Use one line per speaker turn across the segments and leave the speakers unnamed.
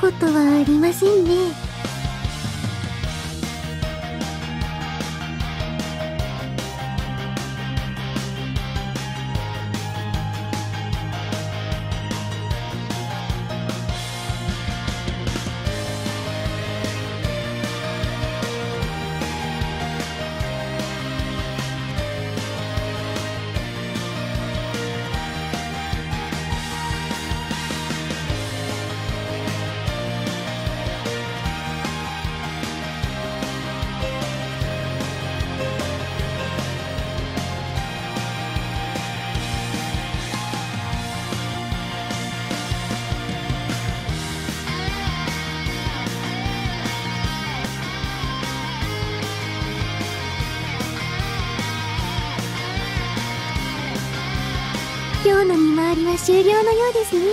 こと
はありませんね。今日の見回りは終了のようですね。い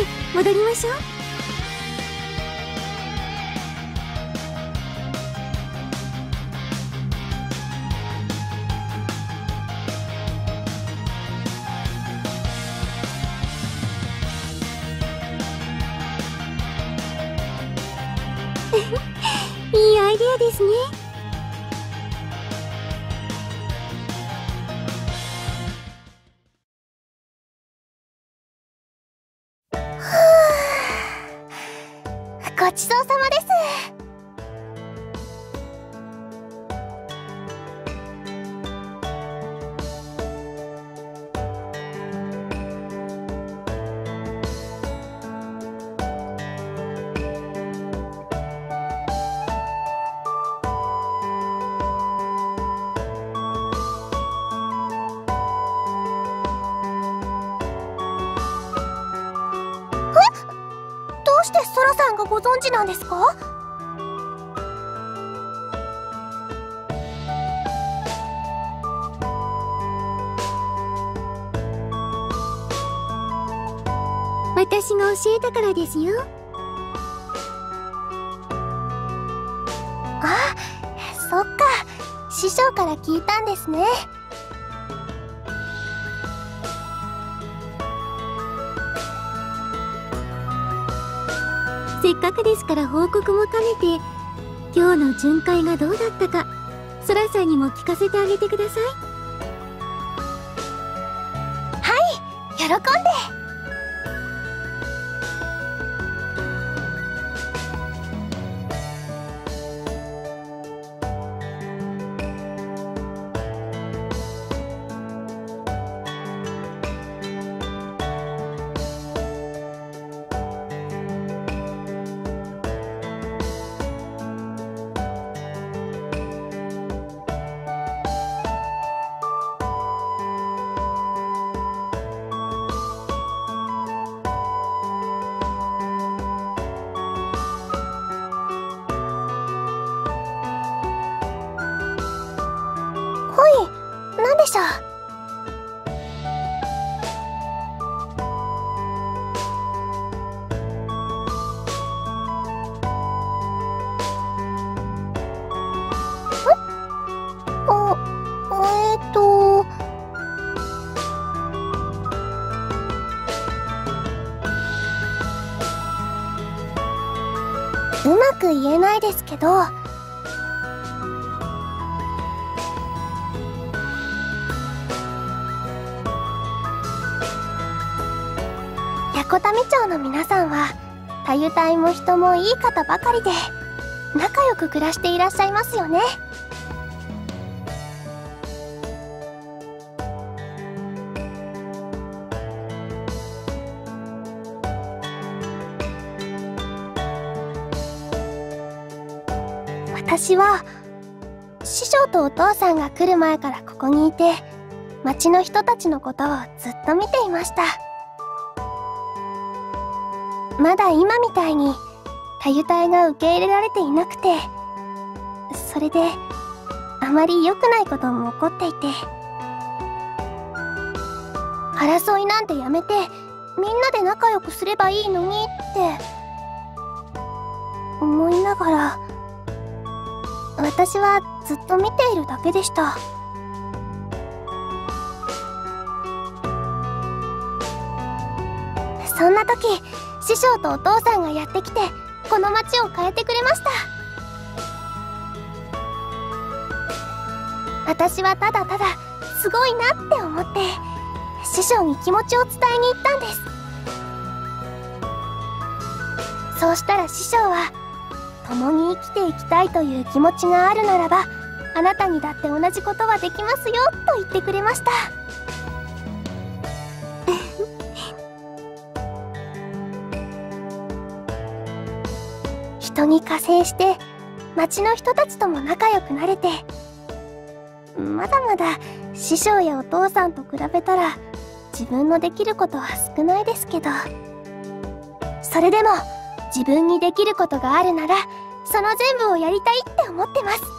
え戻りましょう。
ごちそうさまです。
私が教えたからですよ。
あそっか。師匠から聞いたんですね。
せっかくですから報告も兼ねて今日の巡回がどうだったかソラさんにも聞かせてあげてください。
言えないですけど、ヤコタミ町の皆さんは、たゆたいも人もいい方ばかりで、仲良く暮らしていらっしゃいますよね。私は師匠とお父さんが来る前からここにいて町の人たちのことをずっと見ていました。まだ今みたいにたゆたいが受け入れられていなくてそれであまり良くないことも起こっていて争いなんてやめてみんなで仲良くすればいいのにって思いながら私はずっと見ているだけでした。そんな時師匠とお父さんがやってきてこの街を変えてくれました。私はただただすごいなって思って師匠に気持ちを伝えに行ったんです。そうしたら師匠は共に生きていきたいという気持ちがあるならばあなたにだって同じことはできますよと言ってくれました。人に加勢して町の人たちとも仲良くなれてまだまだ師匠やお父さんと比べたら自分のできることは少ないですけど。それでも自分にできることがあるならその全部をやりたいって思ってます。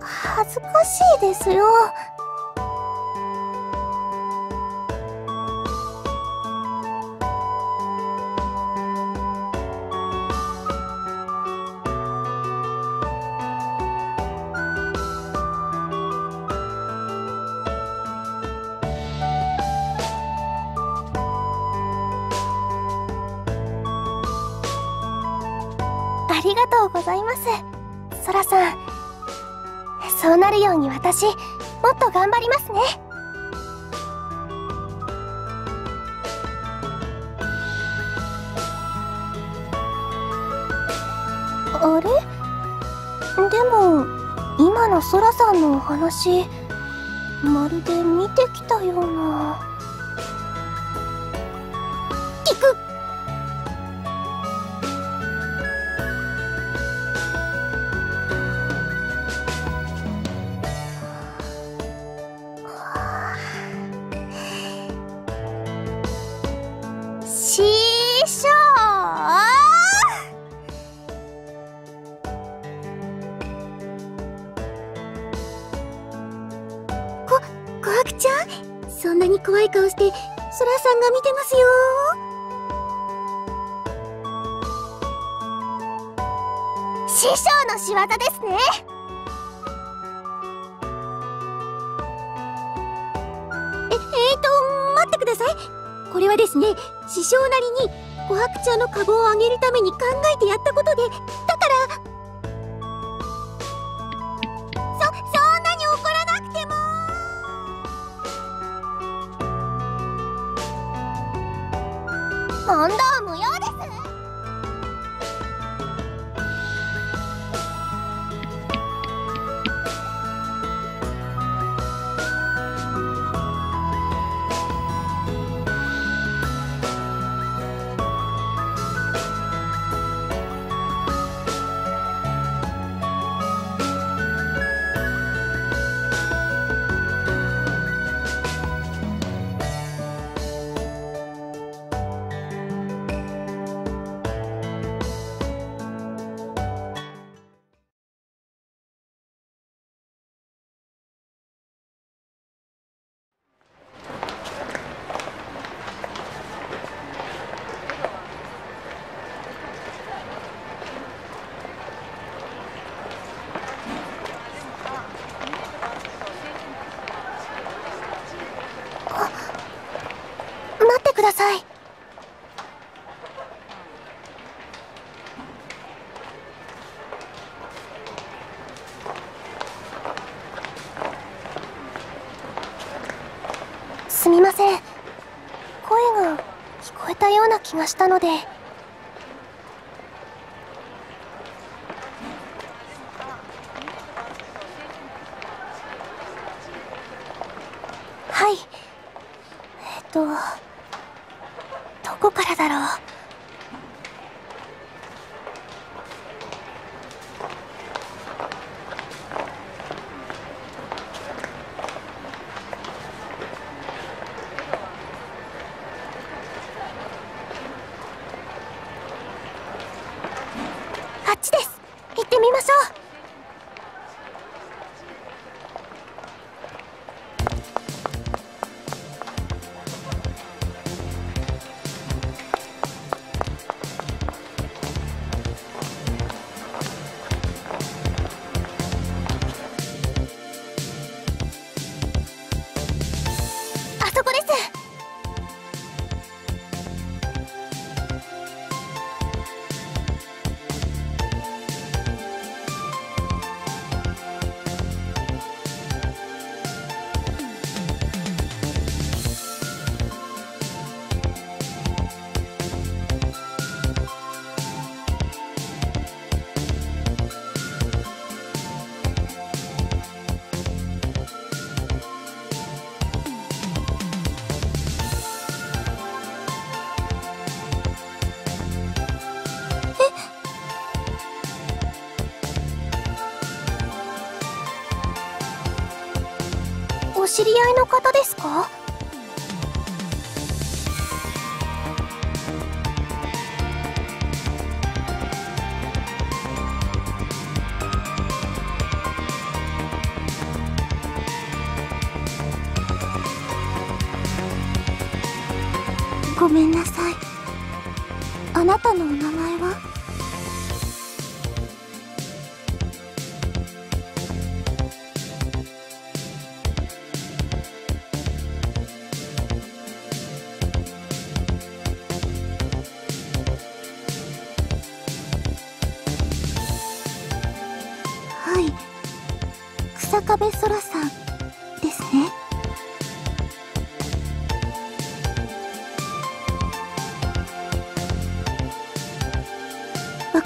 恥ずかしいですよ。私もっと頑張りますね。あれ？でも今のソラさんのお話まるで見てきたような。聞く！
が見てますよ。
師匠の仕業ですね。
ええー、と待ってください。これはですね師匠なりに琥珀茶の株を上げるために考えてやったことで
た気がしたので。はい。えっと、どこからだろう？知り合いの方ですか？
ごめんなさい。あなたのお名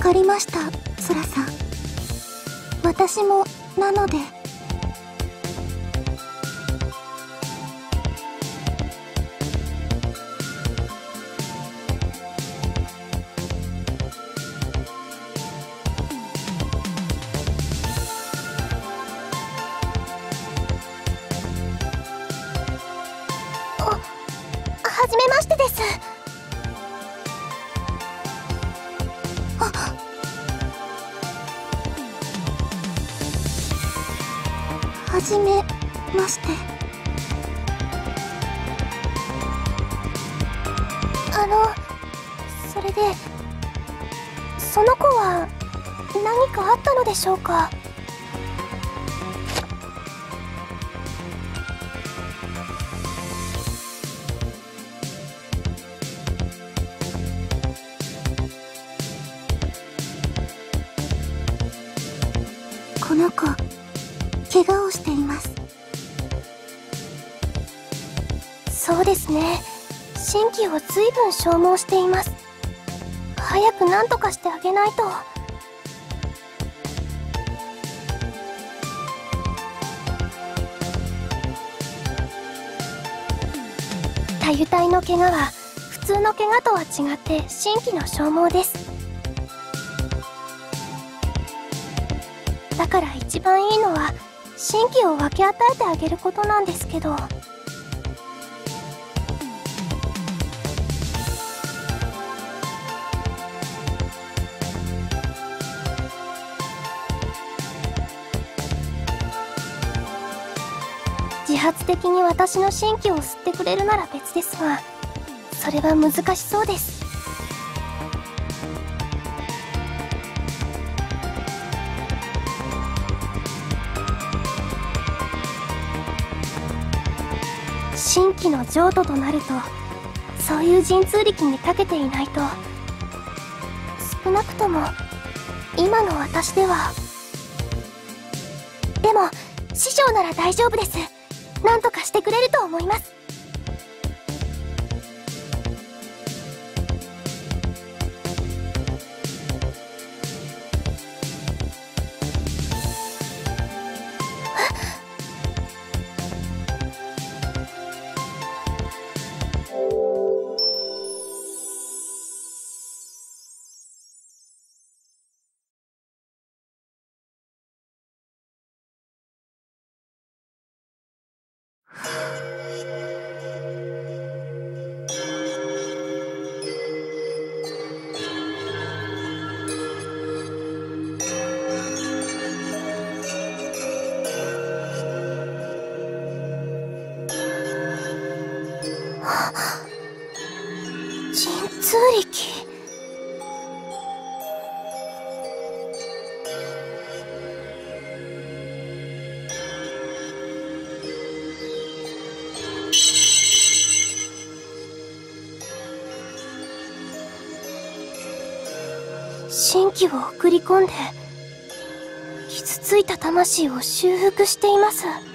かりました、ソらさん。私も、なので。
あったので
し
ょうか？この子怪我をしています。そうですね。神経を随分消耗しています。早く何とかしてあげないと。多油体の怪我は普通の怪我とは違って新規の消耗です。だから一番いいのは新規を分け与えてあげることなんですけど。発的に私の神気を吸ってくれるなら別ですがそれは難しそうです。新規の譲渡となるとそういう神通力に長けていないと少なくとも今の私では。でも師匠なら大丈夫です。何とかしてくれると思います。力神気を送り込んで傷ついた魂を修復しています。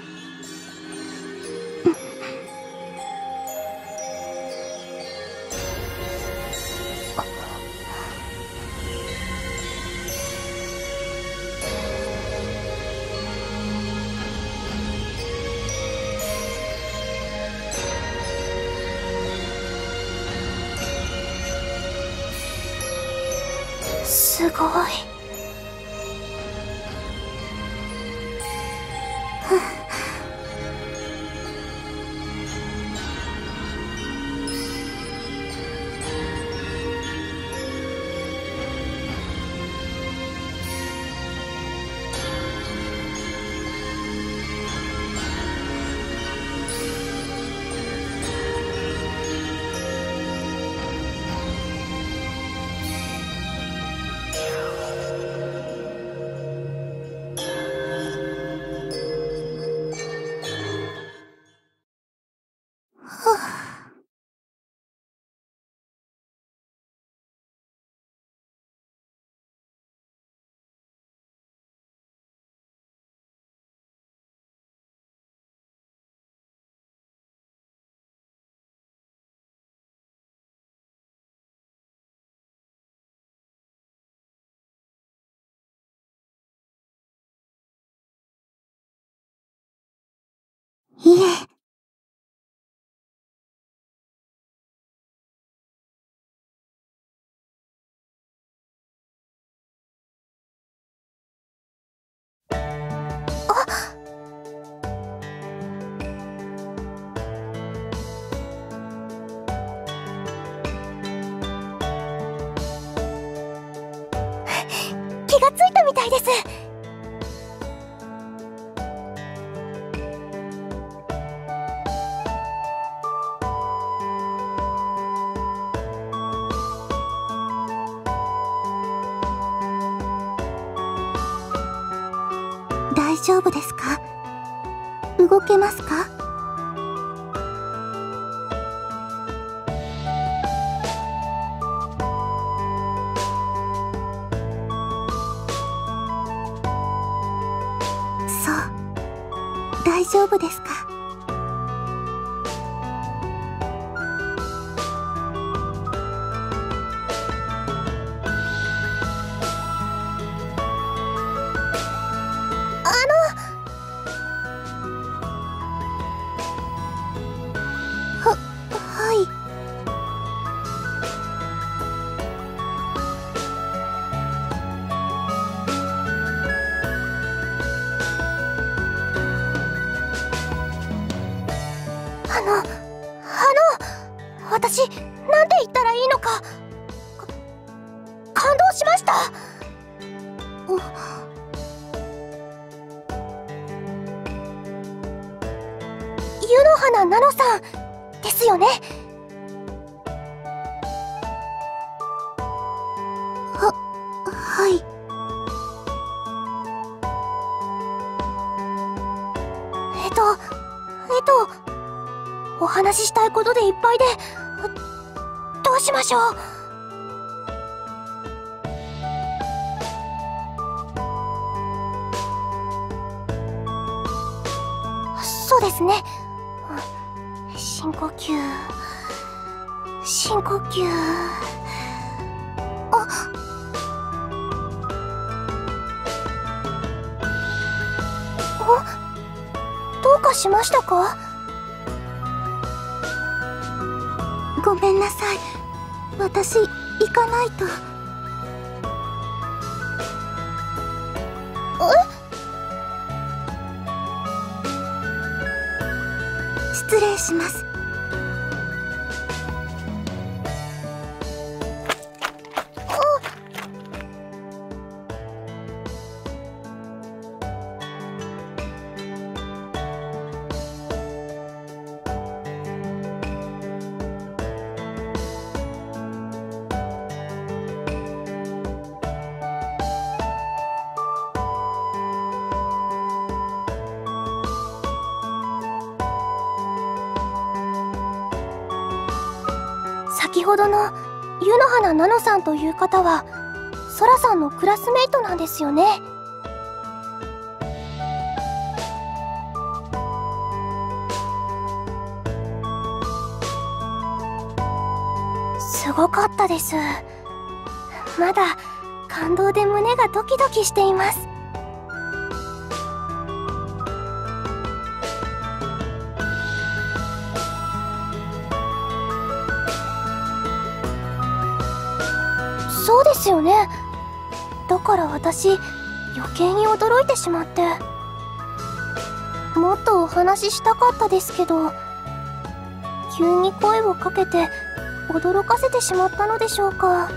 気がついたみたいです。大丈夫ですか？動けますか？しましょうそうですね。深呼吸。深呼吸。あお？どうかしましたか？
ごめんなさい。私、行かないと。失礼します。
先ほどの湯の花ナノさんという方はソラさんのクラスメイトなんですよね。すごかったです。まだ感動で胸がドキドキしています。そうですよね。だから私余計に驚いてしまって。もっとお話ししたかったですけど急に声をかけて驚かせてしまったのでしょうか。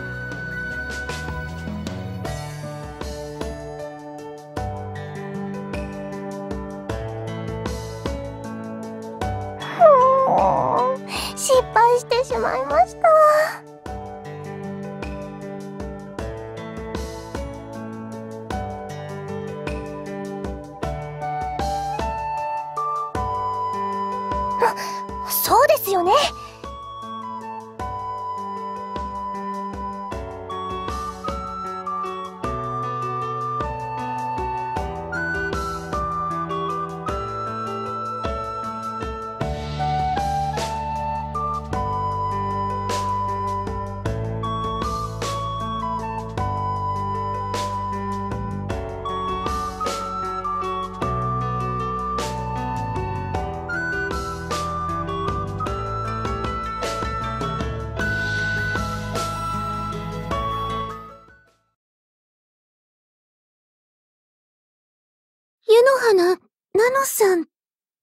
湯の花、ナノさん、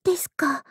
ですか？